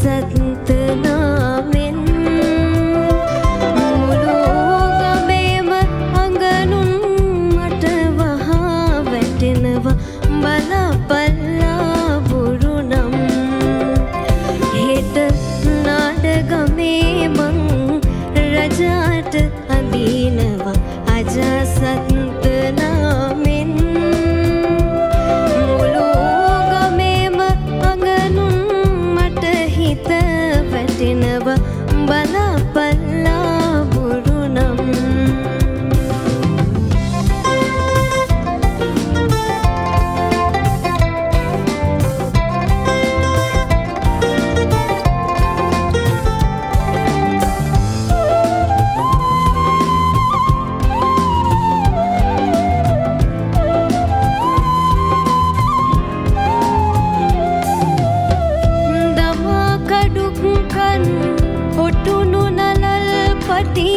සත්ත නෝ පටි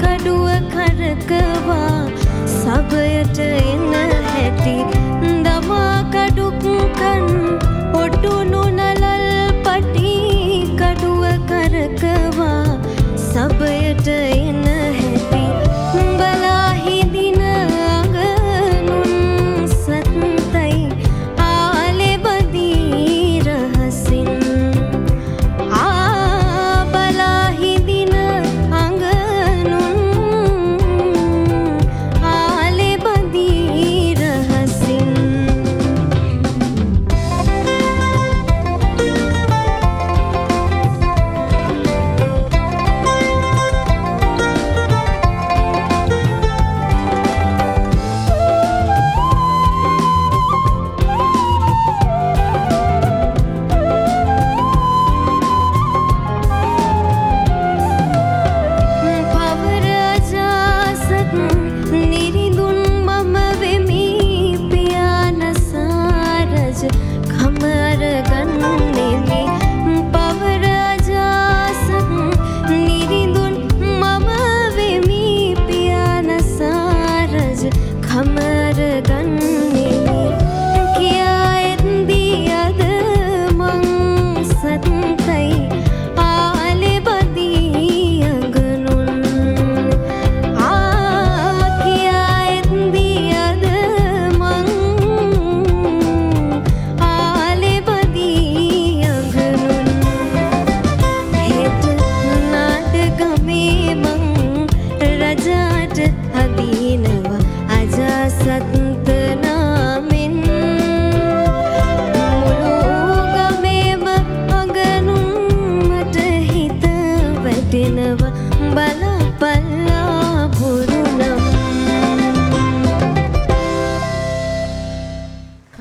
කඩුව කරකවා සබයට එන්න හැටි. දමා කඩුක්කන් ඔටුනු නලල් පටි කඩුව කරකවා සබයට එන්න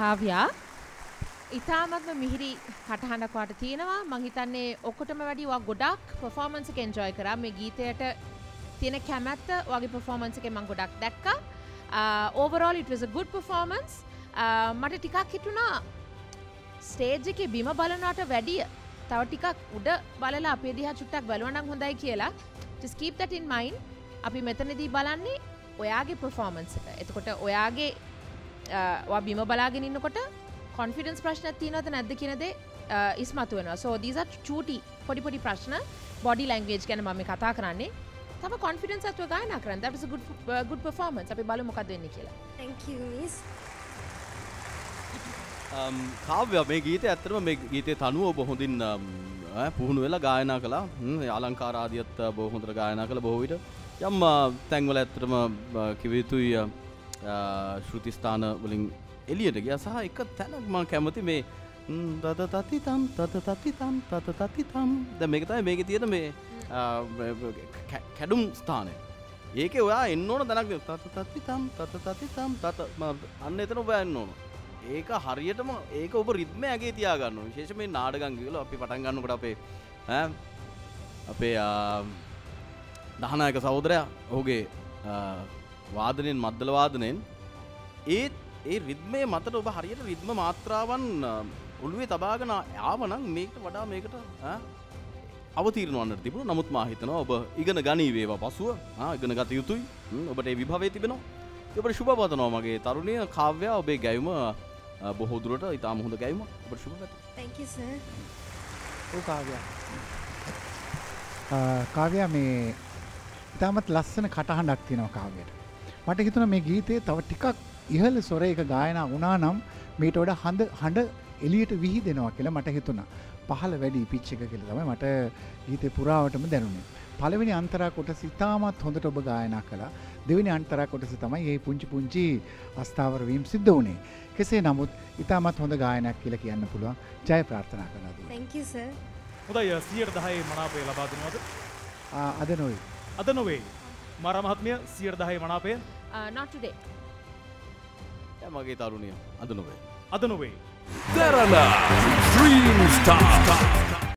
කාව්‍යා. ඉතාමත්ම මිහිරි කටහඬක් වාට තියෙනවා. මං හිතන්නේ ඔක්කොටම වැඩිවා ගොඩක් පොෆෝමන්ස එක එන්ජෝයි කරා. මේ ගීතයට තියෙන කැමැත්ත වගේ පොෆෝමන්ස එක මං ගොඩක් දැක්ක. ඕවරෝල් ඉට was a good performance. Uh, මට ටිකක් හිටුණා ස්ටේජ් එක බිම බලනට වැඩිය තව ටිකක් උඩ බලලා අපේ දිහා චුට්ටක් බලවනම් හොඳයි කියලා. ස්කීප් තටින් මයින් අපි මෙතනදී බලන්නේ ඔයාගේ පොෆෝමන්ස එක. එතකොට ඔයාගේ වා බිම බලාගෙන ඉන්නකොට කොන්ෆිඩන්ස් ප්‍රශ්න තියනවද නැද්ද කියනද ඉස්මතු වෙන සෝ දීස චූටි පොඩි පොඩි ප්‍රශ්න. බොඩි ලැංගේජ් ගැන මම කතා කරන්නේ. තම කොන්ෆිඩන්ස් ඇත්ව ගායන කරන්න. ට ගුඩ් පර්ෆෝමන්ස් අපි බලු මොකද වෙන්න කියලා. Thank you, miss. කාව්‍ය මේ ගීත ඇත්තරම මේ ගීතය තනුව ඔබ හොඳින් අම්, ඈ, පුහුණු වෙලා ගායනා කලා අලංකාරාදියත් බොහොඳර ගායනා කළ බොහෝවිට යම් තැන්වල ඇත්තරම කිවයුතුයි ශෘතිස්ථාන වලින් එලියට ගිය. සහ එක තැනක් මං කැමති මේ ම්, තත තතිතම් තත තතිතම් තත තතිතම්. ද මේක තමයි මේක තියෙන මේ ආ, කැ- කැඩුම් ස්ථානය. ඒක ඔයා එන්න ඕන දැනක් තත තතිතම් තත තතිතම් තත ම- අන්න එතන ඔබ යන්න ඕන. ඒක හරියටම ඒක ඔබ රිද්ම ඇගේ තියාගන්න විශේෂ මේ නාඩගංගිකල අපි පටන් ගන්නකට අපේ ඈ, අපේ ආ, දහනායක සහෝදරයා ඔහුගේ ආ, වාදනයෙන් මද්දල වාදනයෙන්. ඒත් ඒ රිද්මය මතට ඔබ හරියට රිද්ම මාත්‍රාවන් ඔළුවේ තබාගෙන යාවනං මේකට වඩා මේකට ඈ, අවතීරණවන්නට තිබුණ. නමුත් මාහිතනවා ඔබ ඉගෙන ගනීවේවා පසුව. ආ, ඉගෙන ගත යුතුයි. ඔබට ඒ විභවය තිබෙනවා. ඔබට ශුභ පතනවා මගේ තරුණය කාව්‍යා ඔබේ ගැයුම බොහෝ දුරට ඉතාම හොඳ ගැයුම. ඔබට ශුභ පැතුම්. Thank you, sir. ඕ කාව්‍යා. කාව්‍යා මේ ඉතාමත් ලස්සන කටහඬක් තියෙනවා කාව්‍යයට මට හිතුන මේ ගීතේ තව ටිකක් ඉහල සොර එක ගායනා වනා නම් මේට වඩ හඳ හඬ එලියට විහි දෙනවා කියලා මට හිතුනා පහල වැඩි පිච්ච එක කියල තම මට ගීත පුරාවටම දැනුනේ. පළවෙනි අන්තරා කොටස ඉතාමත් හොඳට ඔබ ගායනා කලා දෙවනි අන්තරා කොටස තමයි ඒ පුංචි පුංචි අස්ථාවරවීම් සිද්ධ වනේ. කෙසේ නමුත් ඉතාමත් හොඳ ගායනක් කියල කියන්න පුළුවන් ජය ප්‍රාර්ථනා කලාද. හොඳයි සියට දහයි මනාපය ලබා දෙනවද අද නොයි. අද නොවේ මර මහත්මය සියට දහයි මනාපය Uh, not today. මගේ තරුණිය අද නොවේ. අද නොවේ Kerala Dream Star.